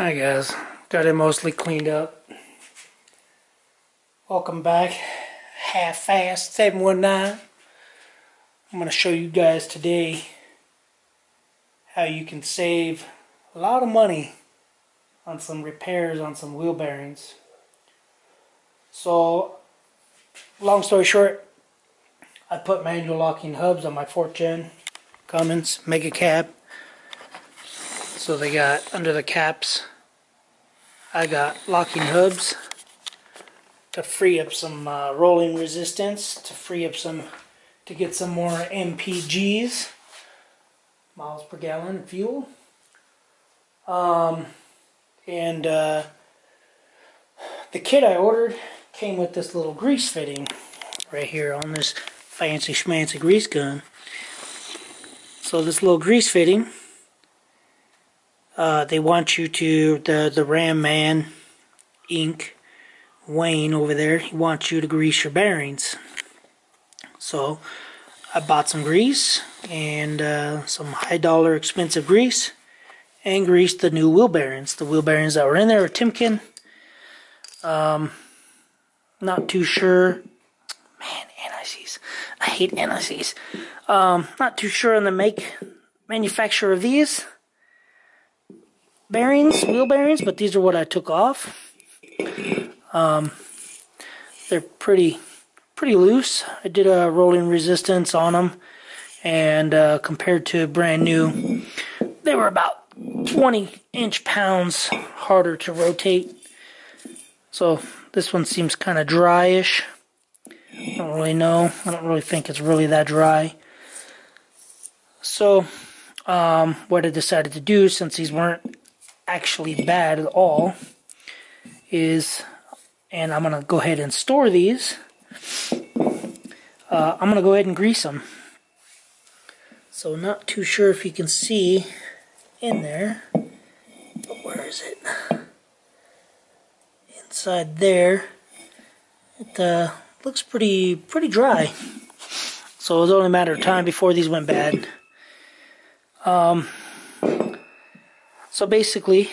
Hi guys, got it mostly cleaned up. Welcome back, half fast 719. I'm going to show you guys today how you can save a lot of money on some repairs on some wheel bearings. So, long story short, I put manual locking hubs on my 4th gen Cummins Mega Cab. So they got under the caps, I got locking hubs to free up some uh, rolling resistance, to free up some, to get some more MPGs, miles per gallon fuel. Um, and uh, the kit I ordered came with this little grease fitting right here on this fancy schmancy grease gun. So this little grease fitting, uh, they want you to, the, the Ram Man Inc. Wayne over there, he wants you to grease your bearings. So I bought some grease and uh, some high dollar expensive grease and greased the new wheel bearings. The wheel bearings that were in there are Timken. Um, not too sure. Man, anti-seize. I hate anti-seize. Um, not too sure on the make manufacturer of these bearings, wheel bearings, but these are what I took off. Um, they're pretty pretty loose. I did a rolling resistance on them, and uh, compared to brand new, they were about 20 inch pounds harder to rotate. So this one seems kind of dryish. I don't really know. I don't really think it's really that dry. So, um, what I decided to do, since these weren't actually bad at all, is, and I'm going to go ahead and store these, uh, I'm going to go ahead and grease them. So, not too sure if you can see in there, but where is it? Inside there, it uh, looks pretty pretty dry. So it was only a matter of time before these went bad. Um, so basically,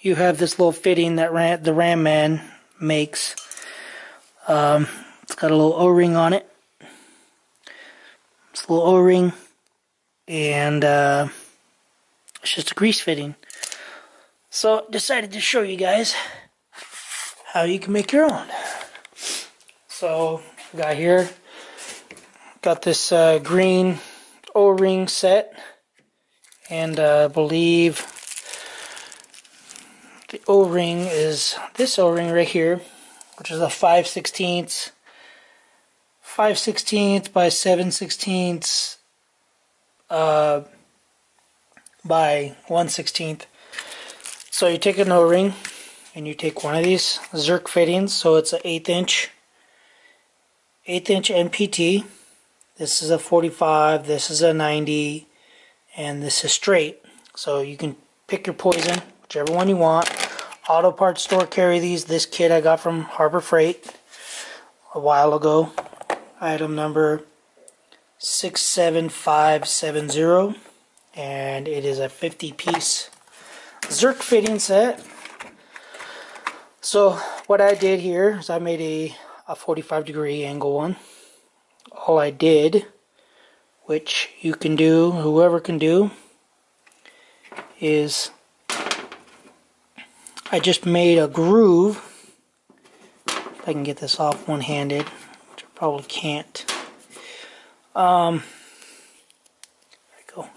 you have this little fitting that the Ram Man makes. Um, it's got a little O-ring on it. It's a little O-ring, and uh, it's just a grease fitting. So decided to show you guys how you can make your own. So got here, got this uh, green O-ring set, and uh, I believe the O-ring is this O-ring right here, which is a 5 16ths, 5 16ths by 7 16ths uh, by 1 16th. So you take an O-ring and you take one of these Zerk fittings, so it's an eighth inch, eighth inch NPT. This is a 45, this is a 90, and this is straight. So you can pick your poison, whichever one you want. Auto Parts Store carry these. This kit I got from Harbor Freight a while ago. Item number 67570 and it is a 50 piece Zerk fitting set. So what I did here is I made a, a 45 degree angle one. All I did, which you can do, whoever can do, is I just made a groove. If I can get this off one-handed, which I probably can't. Um, there we go.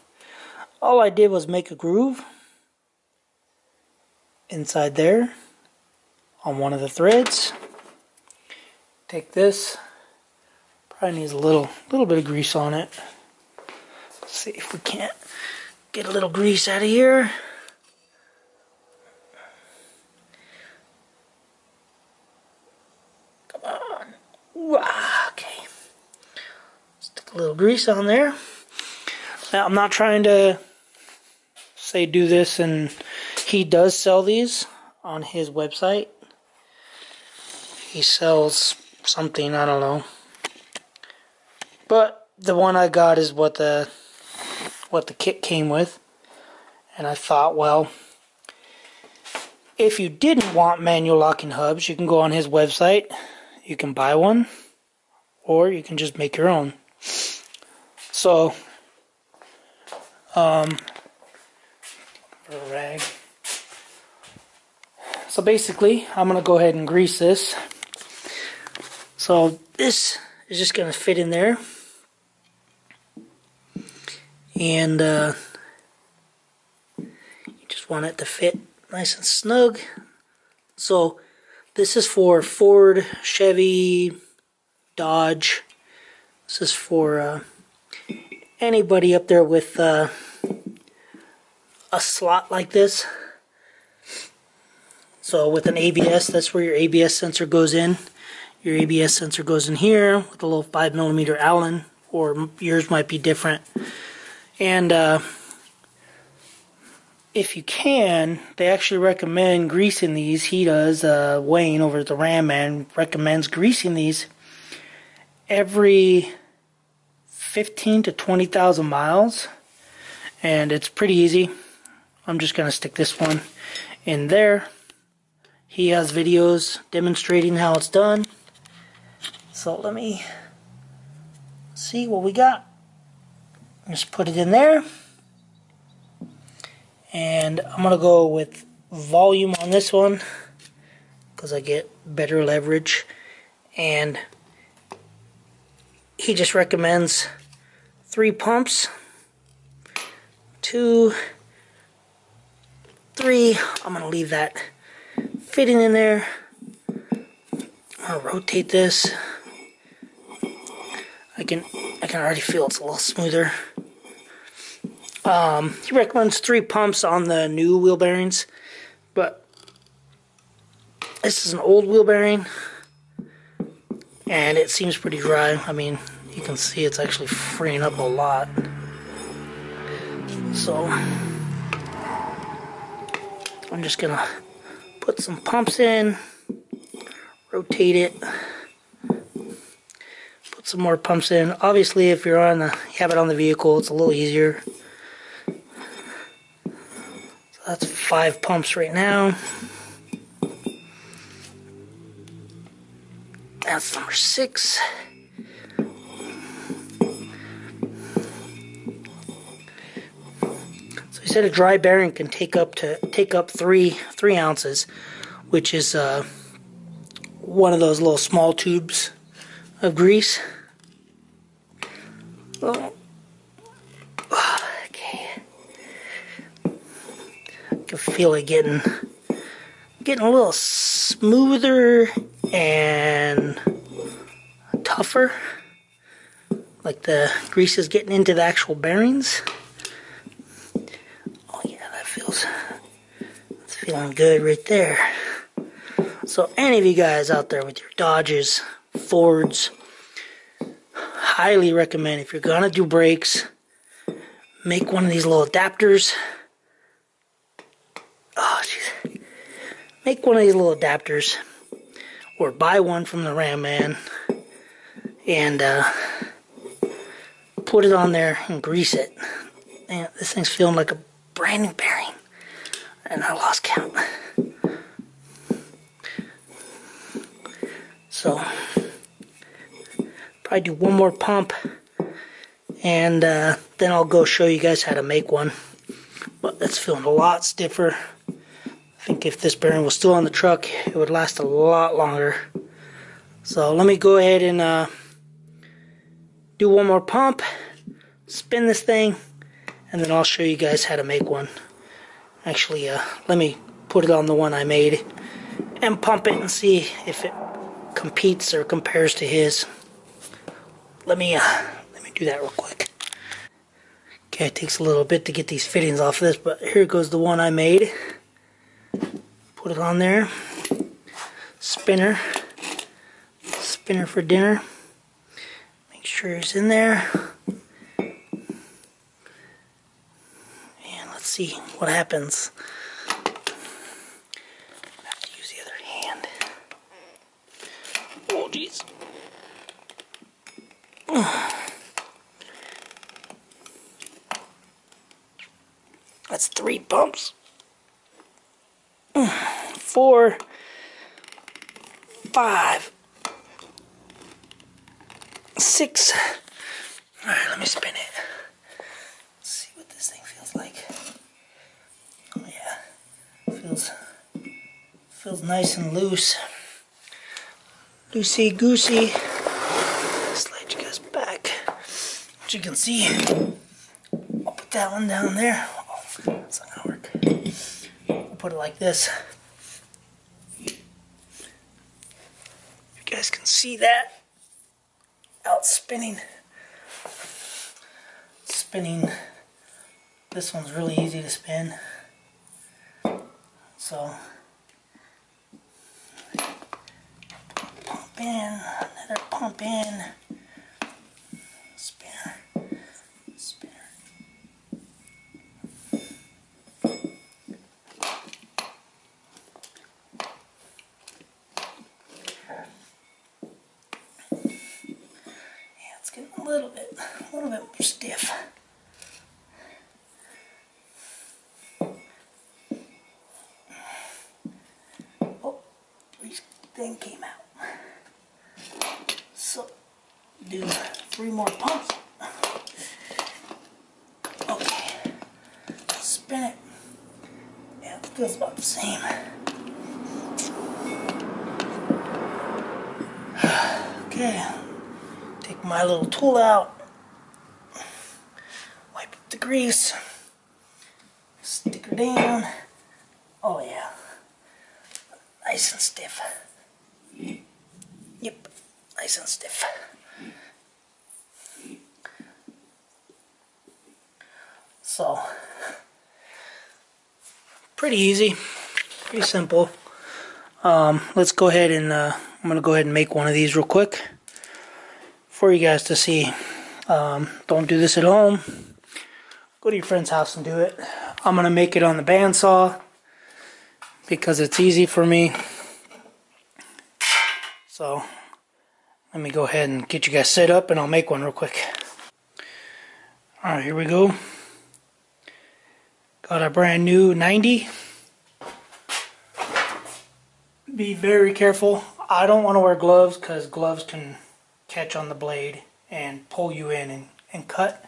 All I did was make a groove inside there on one of the threads. Take this. Probably needs a little little bit of grease on it. Let's see if we can't get a little grease out of here. Come on. Okay. Stick a little grease on there. Now I'm not trying to say do this and he does sell these on his website. He sells something, I don't know. But the one I got is what the what the kit came with. And I thought, well, if you didn't want manual locking hubs, you can go on his website. You can buy one, or you can just make your own. So, um, rag. So basically, I'm gonna go ahead and grease this. So this is just gonna fit in there, and uh, you just want it to fit nice and snug. So this is for Ford, Chevy, Dodge. This is for uh, anybody up there with uh, a slot like this. So with an ABS, that's where your ABS sensor goes in. Your ABS sensor goes in here with a little 5 millimeter Allen, or yours might be different. And uh, if you can, they actually recommend greasing these. He does, uh, Wayne over at the Ram Man recommends greasing these every 15 to 20,000 miles. And it's pretty easy. I'm just going to stick this one in there. He has videos demonstrating how it's done. So let me see what we got. Just put it in there and I'm gonna go with volume on this one because I get better leverage and he just recommends three pumps two three I'm gonna leave that fitting in there. I'm gonna rotate this. I can I can already feel it's a little smoother. Um, he recommends three pumps on the new wheel bearings, but this is an old wheel bearing, and it seems pretty dry. I mean, you can see it's actually freeing up a lot. So, I'm just gonna put some pumps in, rotate it, put some more pumps in. Obviously, if you're on the, you have it on the vehicle, it's a little easier. So That's five pumps right now. That's number six. Said a dry bearing can take up to take up three three ounces, which is uh, one of those little small tubes of grease. Okay, I can feel it getting getting a little smoother and tougher. Like the grease is getting into the actual bearings. Oh yeah, that feels it's feeling good right there. So any of you guys out there with your Dodges, Fords, highly recommend if you're gonna do brakes, make one of these little adapters Oh, jeez. Make one of these little adapters, or buy one from the Ram Man, and uh, put it on there and grease it. Man, this thing's feeling like a brand new bearing, and I lost count. So, probably do one more pump, and uh, then I'll go show you guys how to make one. But that's feeling a lot stiffer I think if this bearing was still on the truck, it would last a lot longer. So let me go ahead and uh, do one more pump, spin this thing, and then I'll show you guys how to make one. Actually, uh, let me put it on the one I made and pump it and see if it competes or compares to his. Let me uh, let me do that real quick. Okay, it takes a little bit to get these fittings off of this, but here goes the one I made put it on there. Spinner. Spinner for dinner. Make sure it's in there. And let's see what happens. I have to use the other hand. Oh, jeez. That's three bumps. four, five, six. All right, let me spin it. Let's see what this thing feels like. Oh yeah, feels feels nice and loose, loosey goosey. Slide you guys back. As you can see, I'll put that one down there. Oh, it's not gonna work. I'll put it like this. You guys can see that out spinning. Spinning. This one's really easy to spin. So pump another pump in. Spinner. Spinner. Yeah, it's getting a little bit, a little bit stiff. Oh, this thing came out. So, do three more pumps. Okay, spin it. Yeah, it feels about the same. Okay, take my little tool out, wipe the grease, stick her down. Oh yeah, nice and stiff. Yep, nice and stiff. So, pretty easy, pretty simple. Um, let's go ahead and uh, I'm gonna go ahead and make one of these real quick for you guys to see. Um, don't do this at home. Go to your friend's house and do it. I'm gonna make it on the bandsaw because it's easy for me. So let me go ahead and get you guys set up and I'll make one real quick. Alright, here we go. Got a brand new 90. Be very careful. I don't want to wear gloves because gloves can catch on the blade and pull you in and, and cut.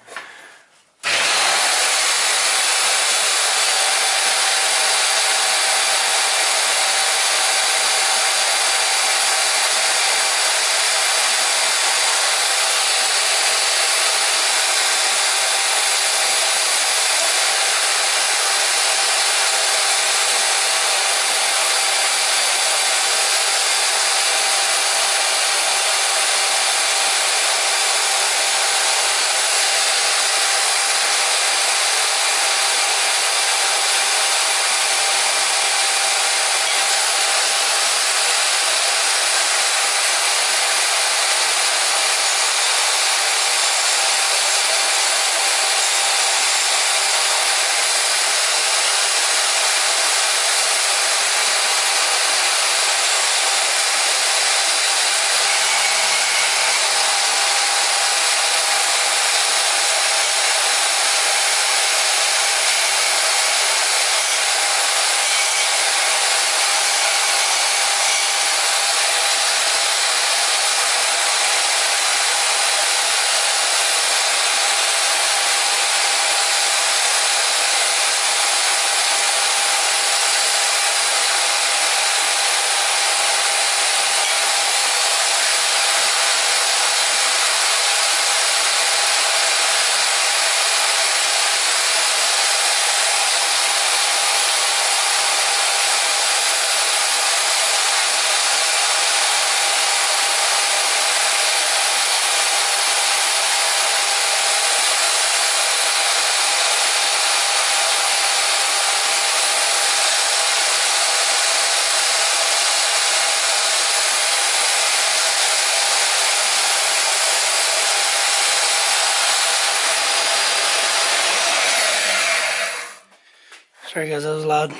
Sorry guys, that was loud.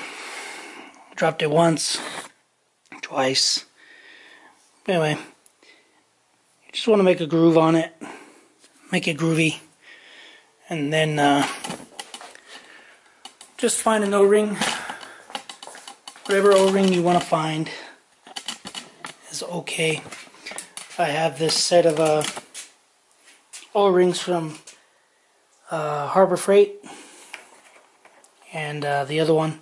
Dropped it once, twice. Anyway, you just want to make a groove on it, make it groovy, and then uh, just find an O-ring whatever O-ring you want to find is okay. I have this set of uh, O-rings from uh, Harbor Freight and uh, the other one.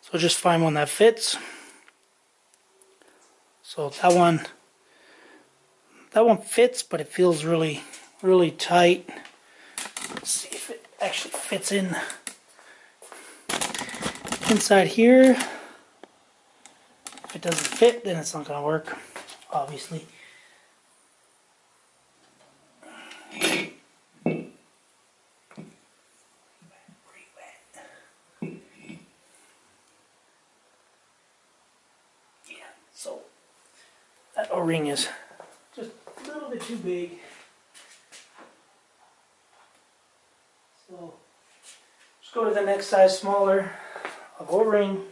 So just find one that fits. So that one, that one fits, but it feels really, really tight. Let's see if it actually fits in inside here. If it doesn't fit, then it's not going to work, obviously. So that O-ring is just a little bit too big. So just go to the next size smaller of O-ring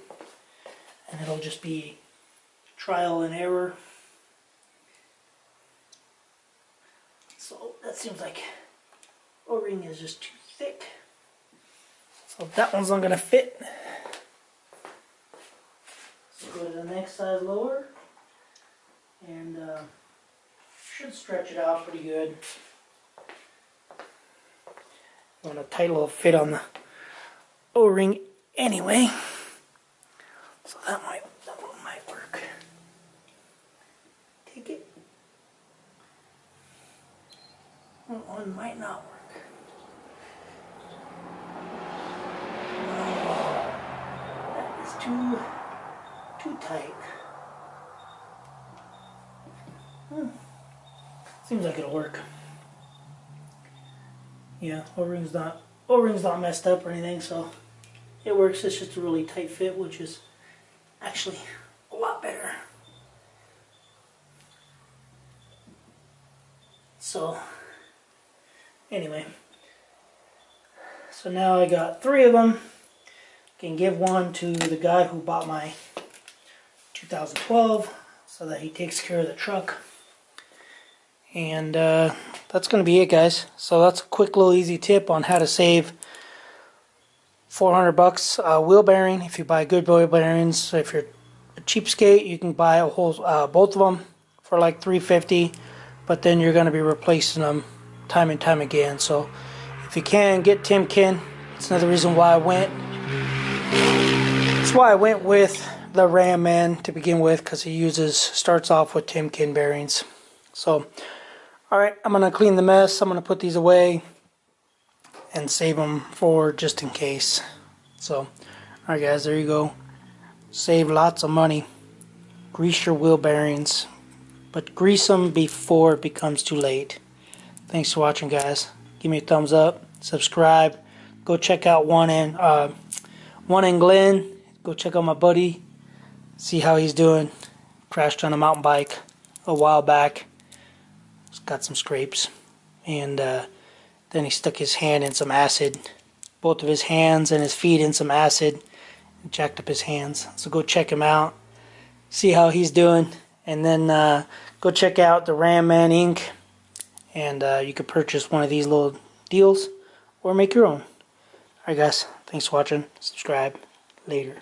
and it'll just be trial and error. So that seems like O-ring is just too thick. So that one's not to fit. So go to the next size lower and uh, should stretch it out pretty good. Want a tight little fit on the O-ring anyway. So that might that one might work. Take it. That one might not work. That is too too tight. Hmm. Seems like it'll work. Yeah, O-ring's not O-ring's not messed up or anything, so it works. It's just a really tight fit, which is actually a lot better. So, anyway, so now I got three of them. Can give one to the guy who bought my 2012 so that he takes care of the truck. And uh, that's going to be it, guys. So that's a quick little easy tip on how to save 400 bucks uh, wheel bearing if you buy good wheel bearings. If you're a cheapskate, you can buy a whole uh, both of them for like 350, but then you're going to be replacing them time and time again. So if you can get Timken, it's another reason why I went. That's why I went with the Ram Man to begin with because he uses starts off with Timken bearings. So, all right, I'm gonna clean the mess. I'm gonna put these away and save them for just in case. So, all right, guys, there you go. Save lots of money. Grease your wheel bearings, but grease them before it becomes too late. Thanks for watching, guys. Give me a thumbs up, subscribe. Go check out one in uh, one in Glen. Go check out my buddy. See how he's doing. Crashed on a mountain bike a while back. He's got some scrapes, and uh, then he stuck his hand in some acid, both of his hands and his feet in some acid, and jacked up his hands. So go check him out, see how he's doing, and then uh, go check out the Ram Man Inc. And uh, you could purchase one of these little deals or make your own. Alright guys, thanks for watching. Subscribe. Later.